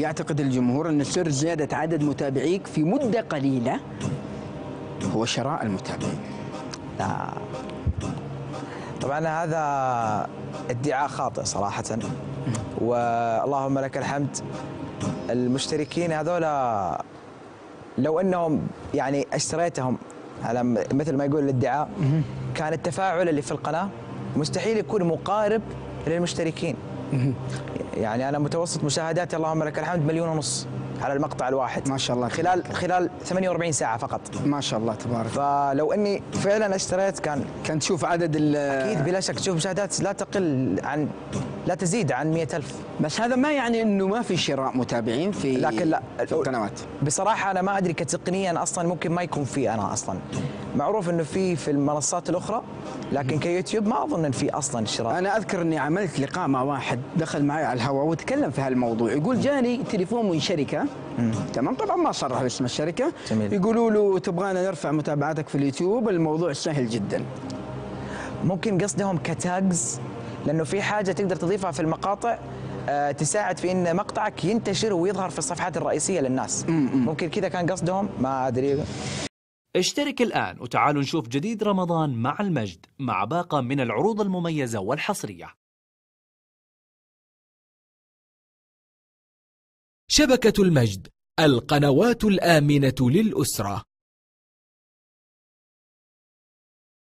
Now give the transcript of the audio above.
يعتقد الجمهور أن سر زيادة عدد متابعيك في مدة قليلة. هو شراء المتابعين. لا. طبعا هذا ادعاء خاطئ صراحة. واللهم لك الحمد. المشتركين هذولا لو أنهم يعني أشتريتهم على مثل ما يقول الادعاء كان التفاعل اللي في القناة مستحيل يكون مقارب للمشتركين. يعني أنا متوسط مشاهداتي اللهم لك الحمد مليون ونص على المقطع الواحد. ما شاء الله خلال خلال 48 ساعة فقط. ما شاء الله تبارك. فلو إني فعلا اشتريت كان كان تشوف عدد ال- أكيد بلا شك تشوف مشاهدات لا تقل عن لا تزيد عن مئة ألف. بس هذا ما يعني إنه ما في شراء متابعين في لكن لا. في القنوات. بصراحة أنا ما أدري كتقنيا أصلا ممكن ما يكون في أنا أصلا. معروف إنه في في المنصات الأخرى لكن كيوتيوب ما أظن إن في أصلا شراء. أنا أذكر إني عملت لقاء مع واحد دخل معي على الهواء وتكلم في هالموضوع. يقول جاني تليفون من شركة. تمام؟ طبعا ما صرح باسم الشركة. جميل. يقولوا له تبغانا نرفع متابعتك في اليوتيوب الموضوع سهل جدا. ممكن قصدهم ك tags؟ لأنه في حاجة تقدر تضيفها في المقاطع آه، تساعد في إن مقطعك ينتشر ويظهر في الصفحات الرئيسية للناس. ممكن كذا كان قصدهم؟ ما أدري. اشترك الآن وتعالوا نشوف جديد رمضان مع المجد مع باقة من العروض المميزة والحصرية. شبكة المجد القنوات الآمنة للأسرة.